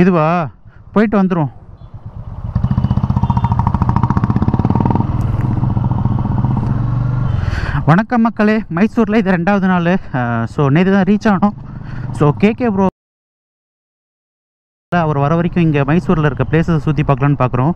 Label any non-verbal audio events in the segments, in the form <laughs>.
இதுவா? போயிட்டு வந்துடும் வணக்கம் மக்களே மைசூரில் இது ரெண்டாவது நாள். ஸோ நேற்று தான் ரீச் ஆனோம். ஸோ கேகே ப்ரோ அவர் வர வரைக்கும் இங்கே மைசூரில் இருக்க பிளேஸஸை சுற்றி பார்க்கலான்னு பார்க்குறோம்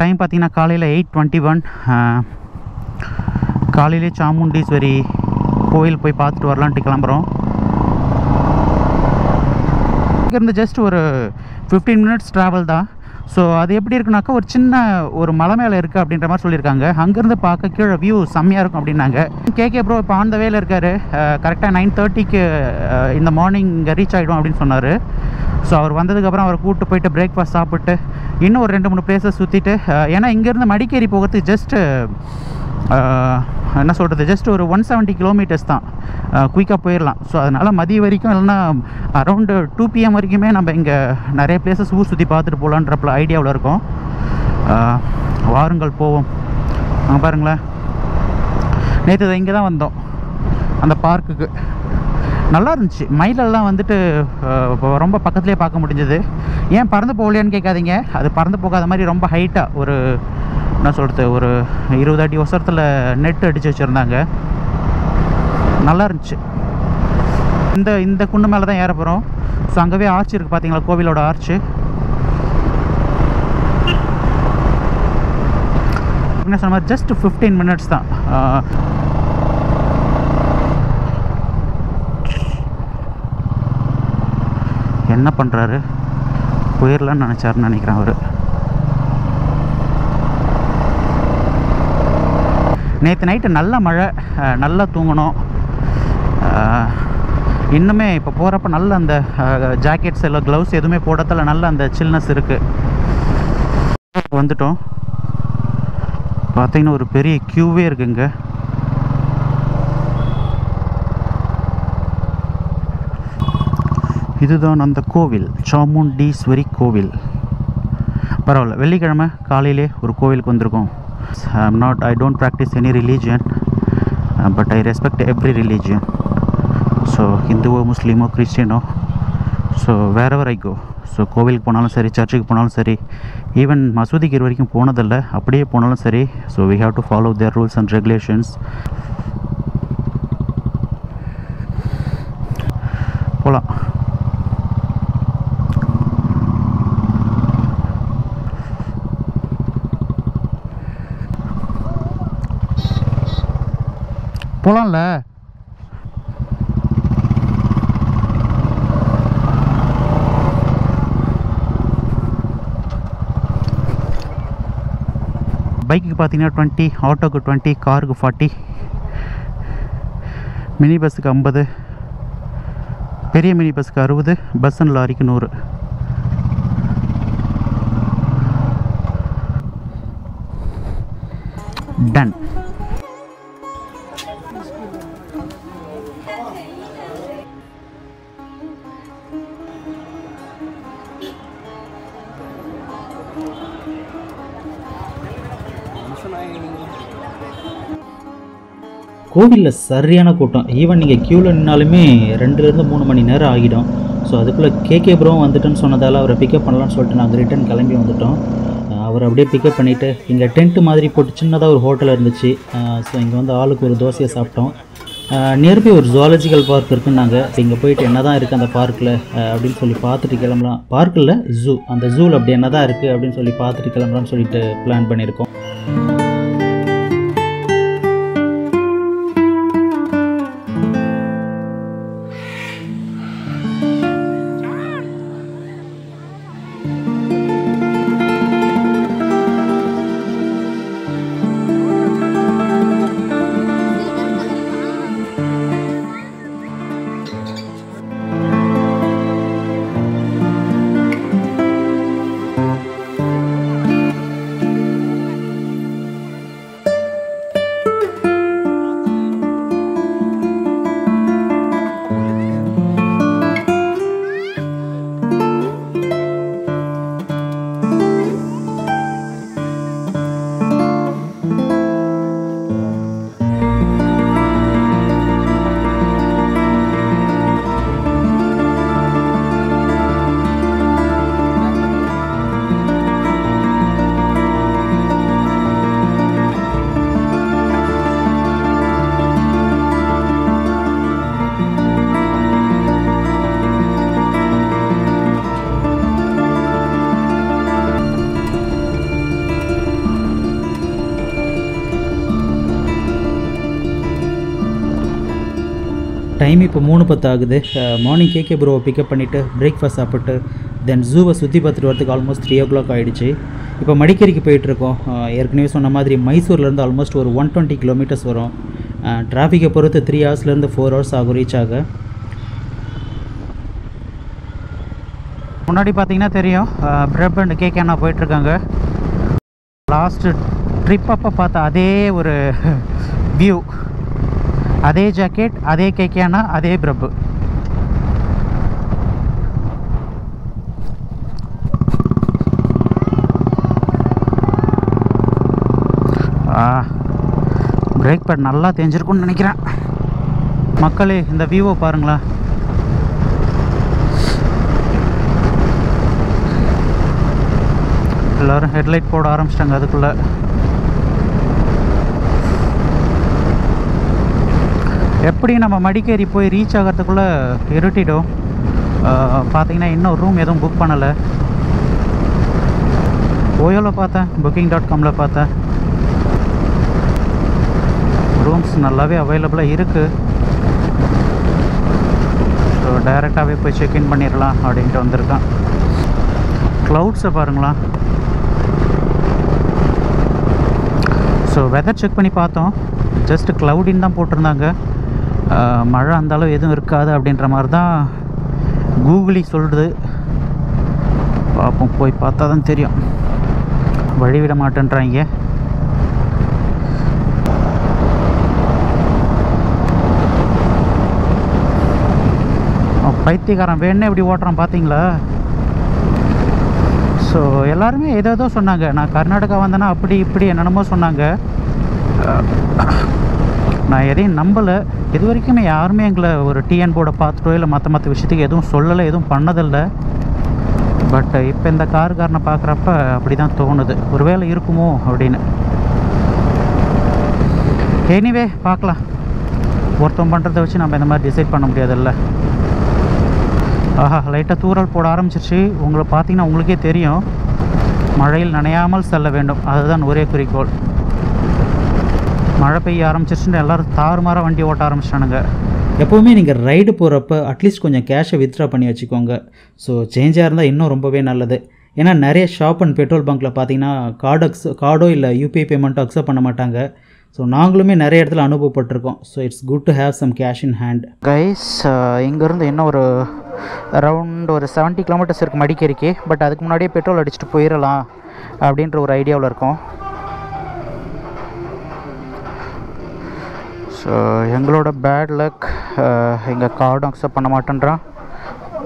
டைம் பார்த்தீங்கன்னா காலையில் எயிட் டுவெண்ட்டி ஒன் காலையிலே சாமுண்டீஸ்வரி கோயில் போய் பார்த்துட்டு வரலான்ட்டு கிளம்புறோம். இங்கேருந்து ஜஸ்ட் ஒரு ஃபிஃப்டீன் மினிட்ஸ் ட்ராவல் தான். ஸோ அது எப்படி இருக்குனாக்கா ஒரு சின்ன ஒரு மலை மேலே இருக்குது அப்படின்ற மாதிரி சொல்லியிருக்காங்க. அங்கேருந்து பார்க்க கீழே வியூ செம்மையாக இருக்கும் அப்படின்னாங்க. கேகே ப்ரோ இப்போ ஆன் த வேல இருக்கார். கரெக்டாக நைன் தேர்ட்டிக்கு இந்த மார்னிங் இங்கே ரீச் ஆகிடும் அப்படின்னு சொன்னார். ஸோ அவர் வந்ததுக்கப்புறம் அவரை கூப்பிட்டு போயிட்டு பிரேக்ஃபாஸ்ட் சாப்பிட்டு இன்னும் ஒரு ரெண்டு மூணு பிளேஸை சுற்றிட்டு ஏன்னா இங்கேருந்து மடிக்கேரி போகிறதுக்கு ஜஸ்ட்டு என்ன சொல்கிறது ஜஸ்ட் ஒரு ஒன் செவன்ட்டி கிலோமீட்டர்ஸ் தான். குயிக்காக போயிடலாம் ஸோ அதனால் மதிய வரைக்கும் இல்லைன்னா அரௌண்டு டூ பிஎம் வரைக்குமே நம்ம இங்கே நிறைய பிளேசஸ் ஊர் சுற்றி பார்த்துட்டு போகலான்றப்பல ஐடியாவில் இருக்கோம். வாருங்கள் போவோம். அங்கே பாருங்களேன். நேற்று இங்கே தான் வந்தோம். அந்த பார்க்குக்கு நல்லா இருந்துச்சு. மயிலெல்லாம் வந்துட்டு ரொம்ப பக்கத்துலேயே பார்க்க முடிஞ்சது. ஏன் பறந்து போகலையான்னு கேட்காதீங்க. அது பறந்து போகாத மாதிரி ரொம்ப ஹைட்டாக ஒரு என்ன சொல்கிறது ஒரு இருபது அடி ஒசரத்தில் நெட் அடித்து வச்சுருந்தாங்க. நல்லா இருந்துச்சு. இந்த இந்த குண்டு மேலே தான் ஏற போகிறோம் ஸோ அங்கேவே ஆர்ச் இருக்குது பார்த்தீங்களா கோவிலோட ஆர்ச்சு என்ன சொன்ன மாதிரி ஜஸ்ட் ஃபிஃப்டீன் மினிட்ஸ் தான். என்ன பண்ணுறாரு போயிடலான்னு நினச்சாருன்னு நினைக்கிறேன் அவர். நேற்று நைட்டு நல்ல மழை நல்லா தூங்கணும். இன்னுமே இப்போ போகிறப்ப நல்ல அந்த ஜாக்கெட்ஸ் இல்லை க்ளவுஸ் எதுவுமே போடத்தில் நல்ல அந்த சில்னஸ் இருக்குது வந்துட்டோம். பார்த்தீங்கன்னா ஒரு பெரிய க்யூவே இருக்குங்க. இதுதான் அந்த கோவில் சாமுண்டீஸ்வரி கோவில். பரவாயில்ல வெள்ளிக்கிழமை காலையிலே ஒரு கோவிலுக்கு வந்திருக்கோம். I'm not I don't practice any religion but I respect every religion so ஹிந்துவோ முஸ்லீமோ கிறிஸ்டியனோ so whatever I go so கோவிலுக்கு போனாலும் சரி சர்ச்சுக்கு போனாலும் சரி ஈவன் மசூதிக்கு இது வரைக்கும் போனதில்லை அப்படியே போனாலும் சரி so we have to follow their rules and regulations போகலாம் போகலாம்ல பைக்குக்கு பார்த்தீங்கன்னா டுவெண்ட்டி ஆட்டோக்கு டுவெண்ட்டி காருக்கு ஃபார்ட்டி மினி பஸ்ஸுக்கு ஐம்பது பெரிய மினி பஸ்ஸுக்கு அறுபது பஸ் அண்ட் லாரிக்கு நூறு. டன் கோவிலில் சரியான கூட்டம். ஈவன் நீங்கள் க்யூவில் நின்னாலுமே ரெண்டுலேருந்து மூணு மணி நேரம் ஆகிடும். ஸோ அதுக்குள்ளே கேகே ப்ரோவும் வந்துட்டுன்னு சொன்னதால் அவரை பிக்கப் பண்ணலாம்னு சொல்லிட்டு நாங்கள் ரிட்டன் கிளம்பி வந்துட்டோம். அவர் அப்படியே பிக்கப் பண்ணிவிட்டு இங்கே டென்ட்டு மாதிரி போட்டு சின்னதாக ஒரு ஹோட்டல் இருந்துச்சு. ஸோ இங்கே வந்து ஆளுக்கு ஒரு தோசையை சாப்பிட்டோம். நியர்பை ஒரு ஜுவாலஜிக்கல் பார்க் இருக்குன்னாங்க இங்கே போயிட்டு என்ன தான் இருக்குது அந்த பார்க்கில் அப்படின்னு சொல்லி பார்த்துட்டு கிளம்பலாம். பார்க்கில் ஜூ அந்த ஜூவில் அப்படி என்ன தான் இருக்குது அப்படின்னு சொல்லி பார்த்துட்டு கிளம்பலாம்னு சொல்லிட்டு பிளான் பண்ணியிருக்கோம். Lord. டைம் இப்போ மூணு பத்து ஆகுது. மார்னிங் கேகே ப்ரோவை பிக்கப் பண்ணிவிட்டு பிரேக்ஃபாஸ்ட் சாப்பிட்டு தென் ஜூவை சுற்றி பார்த்துட்டு வரதுக்கு ஆல்மோஸ்ட் த்ரீ ஓ கிளாக் ஆகிடுச்சு இப்போ மடிக்கேரிக்கு போயிட்டுருக்கோம் ஏற்கனவே சொன்ன மாதிரி மைசூர்லேருந்து ஆல்மோஸ்ட் ஒரு ஒன் டுவெண்ட்டி கிலோமீட்டர்ஸ் வரும். டிராஃபிக்கை பொறுத்து த்ரீ ஹவர்ஸ்லேருந்து ஃபோர் ஹவர்ஸ் ஆகும் ரீச் ஆக. முன்னாடி பார்த்தீங்கன்னா தெரியும். பிரப் அண்ட் கேக் போயிட்டுருக்காங்க லாஸ்ட்டு ட்ரிப் அப்போ பார்த்த அதே ஒரு <laughs> வியூ அதே ஜாக்கெட் அதே கேக்கியானா அதே பிரபு பிரேக் பேட் நல்லா தெரிஞ்சிருக்கும்னு நினைக்கிறேன். மக்களே இந்த வியூவை பாருங்களா. எல்லோரும் ஹெட்லைட் போட ஆரம்பிச்சிட்டாங்க அதுக்குள்ளே. எப்படி நம்ம மடிக்கேரி போய் ரீச் ஆகிறதுக்குள்ளே இருட்டிடும் பார்த்தீங்கன்னா இன்னும் ரூம் எதுவும் புக் பண்ணலை. ஓயோவில் பார்த்தேன் புக்கிங் டாட் காமில் பார்த்தேன். ரூம்ஸ் நல்லாவே அவைலபிளாக இருக்குது ஸோ டைரெக்டாகவே போய் செக்இன் பண்ணிடலாம் அப்படின்ட்டு வந்திருக்கான். க்ளவுட்ஸை பாருங்களா ஸோ வெதர் செக் பண்ணி பார்த்தோம். ஜஸ்ட் க்ளவுடின்னு தான் போட்டிருந்தாங்க. மழை அந்தளவு எதுவும் இருக்காது அப்படின்ற மாதிரி தான் கூகுளி சொல்லுது. பார்ப்போம் போய் பார்த்தா தான் தெரியும். வழி விட மாட்டேன்றாங்க. பைத்தியக்காரன் வேணே இப்படி ஓட்டுறான் பார்த்தீங்களா? ஸோ எல்லாருமே ஏதோ சொன்னாங்க. நான் கர்நாடகா வந்தேன்னா அப்படி இப்படி என்னென்னமோ சொன்னாங்க. நான் எதையும் நம்பலை. இது வரைக்குமே யாருமே எங்களை ஒரு டிஎன் போர்டை பார்த்துட்டோ இல்லை மற்ற மற்ற விஷயத்துக்கு எதுவும் சொல்லலை எதுவும் பண்ணதில்லை. பட் இப்போ இந்த காருக்காரனை பார்க்குறப்ப அப்படி தான் தோணுது. ஒருவேளை இருக்குமோ அப்படின்னு. எனிவே பார்க்கலாம். ஒருத்தன் பண்ணுறதை வச்சு நம்ம இந்த மாதிரி டிசைட் பண்ண முடியாதுல்ல. ஆஹா லைட்டாக தூறல் போட ஆரம்பிச்சிருச்சு. உங்களை பார்த்தீங்கன்னா உங்களுக்கே தெரியும். மழையில் நனையாமல் செல்ல வேண்டும். அதுதான் ஒரே குறிக்கோள். மழை பெய்ய ஆரம்பிச்சிருச்சுன்னு எல்லோரும் தாறுமாறாக வண்டி ஓட்ட ஆரம்பிச்சிட்டானுங்க. எப்போவுமே நீங்கள் ரைடு போகிறப்ப அட்லீஸ்ட் கொஞ்சம் கேஷை வித்ட்ரா பண்ணி வச்சுக்கோங்க. ஸோ சேஞ்சாக இருந்தால் இன்னும் ரொம்பவே நல்லது. ஏன்னா நிறைய ஷாப் அண்ட் பெட்ரோல் பங்க்கில் பார்த்தீங்கன்னா கார்டு அக்ஸ் கார்டோ இல்லை யூபிஐ பேமெண்ட்டோ அக்செப்ட் பண்ண மாட்டாங்க. ஸோ நாங்களுமே நிறைய இடத்துல அனுபவப்பட்டிருக்கோம். So it's good to have some cash in hand guys இங்கேருந்து இன்னும் ஒரு அரவுண்ட் ஒரு செவன்ட்டி கிலோமீட்டர்ஸ் இருக்குது மடிக்கேரிக்கு பட் அதுக்கு முன்னாடியே பெட்ரோல் அடிச்சுட்டு போயிடலாம் அப்படின்ற ஒரு ஐடியாவில் இருக்கோம். ஸோ எங்களோட பேட் லக் எங்கள் கார்டும் அக்செப்ட் பண்ண மாட்டேன்றான்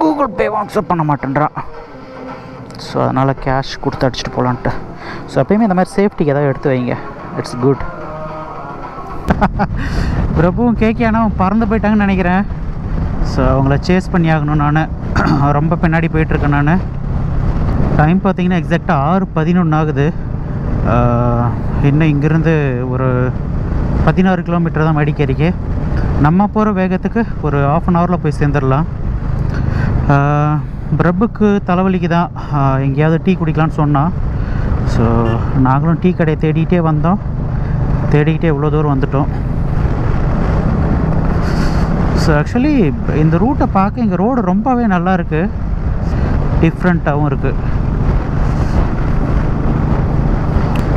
கூகுள் பேவும் அக்செப்ட் பண்ண மாட்டேன்றான் ஸோ அதனால் கேஷ் கொடுத்து அடிச்சுட்டு போகலான்ட்டு ஸோ எப்பயுமே இந்த மாதிரி சேஃப்டிக்கு ஏதாவது எடுத்து வைங்க. இட்ஸ் குட் பிரபுவும் கேக்கியானும் பறந்து போயிட்டாங்கன்னு நினைக்கிறேன். ஸோ அவங்கள சேஸ் பண்ணி ஆகணும் நான். <clears throat> ரொம்ப பின்னாடி போயிட்டுருக்கேன் நான். டைம் பார்த்தீங்கன்னா எக்ஸாக்டாக ஆறு பதினொன்று ஆகுது. இன்னும் இங்கேருந்து ஒரு பதினாறு கிலோமீட்டர் தான் மடிக்கேரிக்கு நம்ம போகிற வேகத்துக்கு ஒரு ஆஃப் அன் ஹவரில் போய் சேர்ந்துடலாம். பிரபுக்கு தலைவலிக்கு தான் எங்கேயாவது டீ குடிக்கலான்னு சொன்னான் ஸோ நாங்களும் டீ கடையை தேடிக்கிட்டே வந்தோம். தேடிக்கிட்டே இவ்வளோ தூரம் வந்துட்டோம். ஸோ ஆக்சுவலி இந்த ரூட்டை பார்க்க இங்கே ரோடு ரொம்பவே நல்லா இருக்குது டிஃப்ரெண்ட்டாகவும் இருக்குது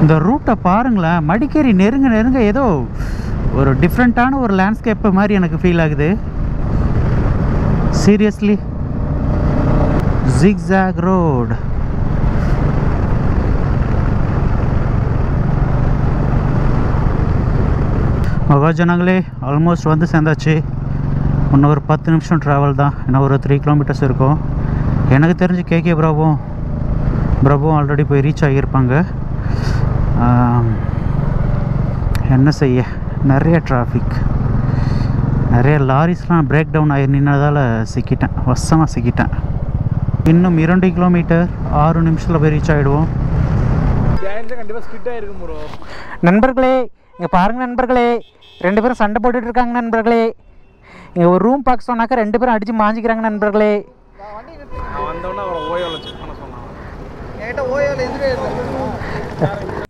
இந்த ரூட்டை பாருங்களேன். மடிக்கேரி நெருங்க நெருங்க ஏதோ ஒரு டிஃப்ரெண்ட்டான ஒரு லேண்ட்ஸ்கேப்பு மாதிரி எனக்கு ஃபீல் ஆகுது. சீரியஸ்லி ஜிக்ஸாக் ரோடு மகாஜனங்களே ஆல்மோஸ்ட் வந்து சேர்ந்தாச்சு. இன்னும் ஒரு பத்து நிமிஷம் ட்ராவல் தான். இன்னும் ஒரு த்ரீ கிலோமீட்டர்ஸ் இருக்கும். எனக்கு தெரிஞ்சு கேகே பிரபுவும் பிரபுவும் ஆல்ரெடி போய் ரீச் ஆகியிருப்பாங்க. என்ன செய்ய? நிறைய டிராஃபிக் நிறைய லாரிஸ்லாம் பிரேக் டவுன் ஆகி நின்னதால் சிக்கிட்டேன். வசமாக சிக்கிட்டேன். இன்னும் இரண்டு கிலோமீட்டர் ஆறு நிமிஷத்தில் போய் ரீச் ஆகிடுவோம் பேங்க்ல கண்டிப்பா ஸ்கிட் ஆயிருக்கும் ப்ரோ நண்பர்களே இங்கே பாருங்க நண்பர்களே. ரெண்டு பேரும் சண்டை போட்டுட்டு இருக்காங்க நண்பர்களே. இங்கே ஒரு ரூம் பார்க்க சொன்னாக்கா ரெண்டு பேரும் அடித்து மாஞ்சிக்கிறாங்க நண்பர்களே. அவரை ஓயோல செக் பண்ண சொன்னான்.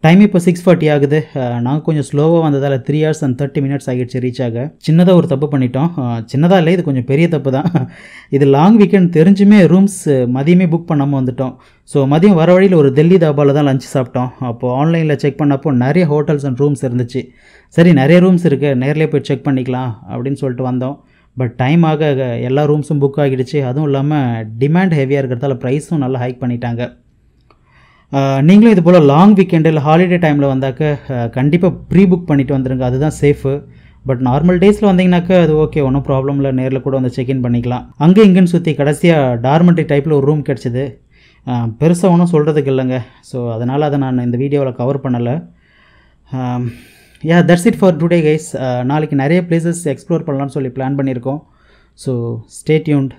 டைம் இப்போ சிக்ஸ் ஃபார்ட்டி ஆகுது. நாங்கள் கொஞ்சம் ஸ்லோவாக வந்ததால் three hours and thirty minutes ஆகிடுச்சு ரீச் ஆக. சின்னதாக ஒரு தப்பு பண்ணிட்டோம். சின்னதாக இல்லை இது கொஞ்சம் பெரிய தப்பு தான். இது லாங் வீக்கெண்ட் தெரிஞ்சுமே ரூம்ஸ் மதியமே புக் பண்ணாமல் வந்துட்டோம். ஸோ மதியம் வர வழியில் ஒரு டெல்லி தாபாவில் தான் லஞ்ச் சாப்பிட்டோம். அப்போது ஆன்லைனில் செக் பண்ணப்போ நிறைய ஹோட்டல்ஸ் அண்ட் ரூம்ஸ் இருந்துச்சு. சரி நிறைய ரூம்ஸ் இருக்குது நேர்லேயே போய் செக் பண்ணிக்கலாம் அப்படின்னு சொல்லிட்டு வந்தோம். பட் டைம் ஆக எல்லா ரூம்ஸும் புக் ஆகிடுச்சு. அதுவும் இல்லாமல் டிமாண்ட் ஹெவியாக இருக்கிறதால ப்ரைஸும் நல்லா ஹைக் பண்ணிட்டாங்க. நீங்களும் இது போல் லாங் வீக்கெண்டு இல்லை ஹாலிடே டைமில் வந்தாக்க கண்டிப்பாக ப்ரீ புக் பண்ணிட்டு வந்துடுங்க அதுதான் சேஃபு பட் நார்மல் டேஸில் வந்தீங்கன்னாக்கா அது ஓகே ஒன்றும் ப்ராப்ளம் இல்லை. நேரில் கூட வந்து செக்இன் பண்ணிக்கலாம். அங்கே இங்கேன்னு சுற்றி கடைசியாக டார்மெண்ட்ரி டைப்பில் ஒரு ரூம் கிடச்சிது. பெருசாக ஒன்றும் சொல்கிறதுக்கு இல்லைங்க. ஸோ அதனால் அதை நான் இந்த வீடியோவில் கவர் பண்ணலை. Yeah that's it for today guys நாளைக்கு நிறைய பிளேசஸ் எக்ஸ்ப்ளோர் பண்ணலான்னு சொல்லி பிளான் பண்ணியிருக்கோம். So stay tuned